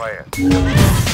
fire.